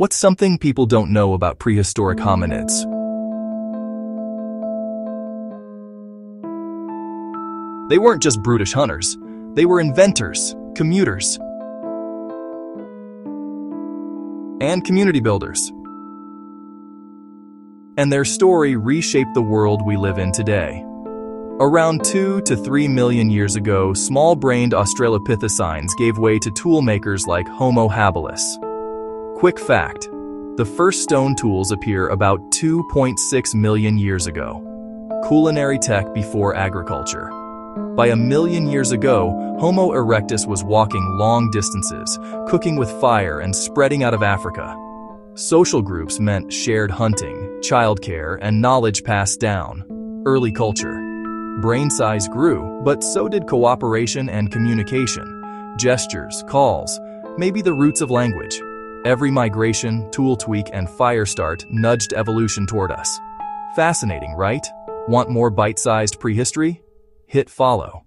What's something people don't know about prehistoric hominids? They weren't just brutish hunters. They were inventors, commuters, and community builders. And their story reshaped the world we live in today. Around 2 to 3 million years ago, small-brained Australopithecines gave way to toolmakers like Homo habilis. Quick fact, the first stone tools appear about 2.6 million years ago. Culinary tech before agriculture. By a million years ago, Homo erectus was walking long distances, cooking with fire and spreading out of Africa. Social groups meant shared hunting, childcare, and knowledge passed down. Early culture. Brain size grew, but so did cooperation and communication. Gestures, calls, maybe the roots of language. Every migration, tool tweak, and fire start nudged evolution toward us. Fascinating, right? Want more bite-sized prehistory? Hit follow.